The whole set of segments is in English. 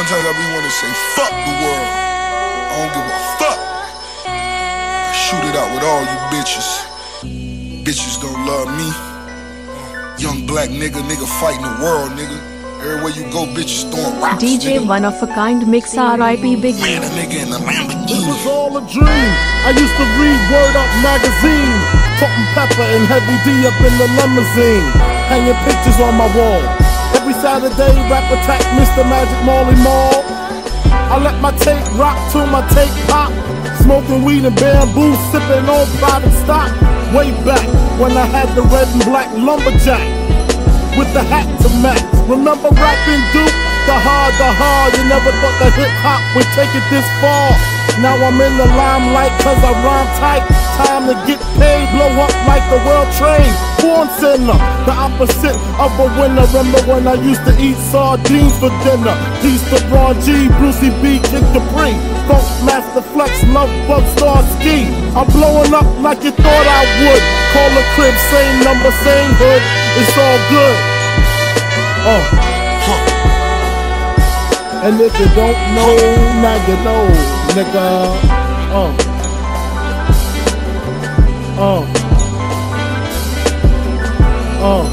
Sometimes I be wanna say, fuck the world. I don't give a fuck. I shoot it out with all you bitches. Bitches don't love me. Young black nigga, nigga fighting the world, nigga. Everywhere you go, bitches throwing rocks. DJ nigga. one of a kind mix RIP Big Man, a nigga in the It Lamborghini. was all a dream. I used to read Word Up magazine. Salt-n-Pepa and Heavy D up in the limousine. Hanging pictures on my wall. Saturday, rap attack Mr. Magic Marley Marl. I let my tape rock till my tape pop. Smoking weed and Bambu, sipping on private stock. Way back when I had the red and black lumberjack with the hat to match. Remember rapping Duke? The hard, the hard. You never thought that hip hop would take it this far. Now I'm in the limelight cause I rhyme tight. Time to get paid, blow up like the world trade. Born sinner, the opposite of a winner. Remember when I used to eat sardines for dinner? Peace to Ron G, Brucey B, Kid Capri. Funk Master Flex, Love Bug Star Ski. I'm blowing up like you thought I would. Call the crib, same number, same hood. It's all good. Uh. And if you don't know, now you know, nigga. Uh. Uh. Uh.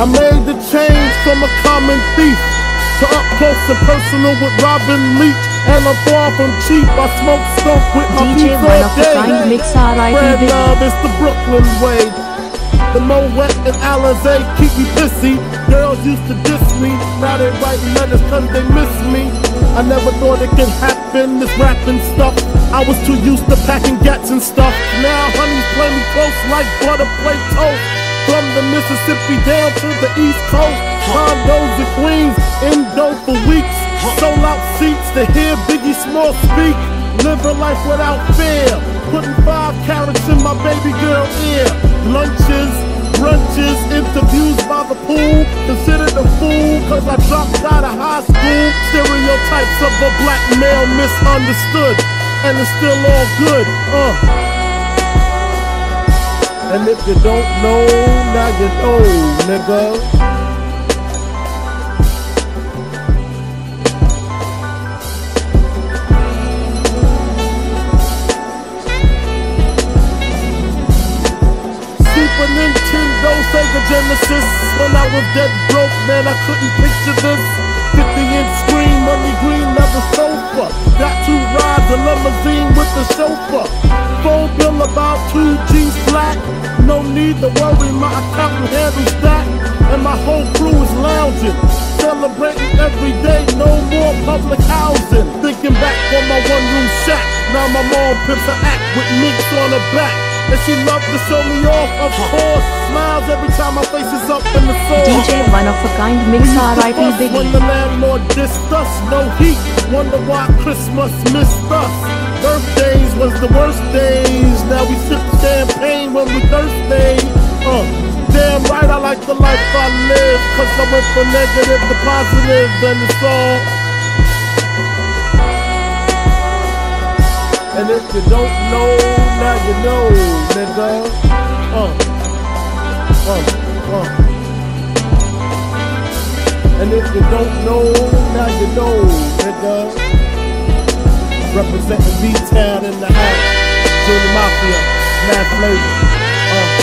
I made the change from a common thief to up close and personal with Robin Leach. And I'm far from cheap. I smoke skunk with my DJ beats all day. kind mix RIP Red Big love is the Brooklyn way. The Moet and Alizé keep me pissy. Girls used to diss me, now they writing letters cause they miss me. I never thought it could happen, this rapping stuff. I was too used to packing gats and stuff. Now honeys play me close like butter play toast. From the Mississippi down to the East Coast. Condos in Queens, Indo for weeks. Sold out seats to hear Biggie Small speak. Living life without fear. Putting five carats in my baby girl ear. Lunches, brunches, interviews by the pool. Stereotypes of a black male misunderstood. And it's still all good. Uh. And if you don't know, now you know, nigga. Sega Genesis. When I was dead broke, man, I couldn't picture this. 50 inch screen, money green, leather sofa. Got two rides, a limousine with the chauffeur. Phone bill about 2G flat. No need to worry, my accountant handles that. And my whole crew is lounging. Celebrating every day, no more public housing. Thinking back on my one room shack. Now my mom pimps her act with minks on her back. And she loved to show me off, of course. Smiles every time my face is up in the floor. DJ one of a kind mix RIP Big When the landlord dissed us, no heat. Wonder why Christmas missed us. Birthdays was the worst days. Now we sip champagne when we thirsty. Uh, damn right, I like the life I live. Cause I went from negative to positive, and it's all. And if you don't know, now you know, nigga. Uh, uh, uh. And if you don't know, now you know, nigga. Representing B-Town in the house. Junior Mafia, Mad Flavor.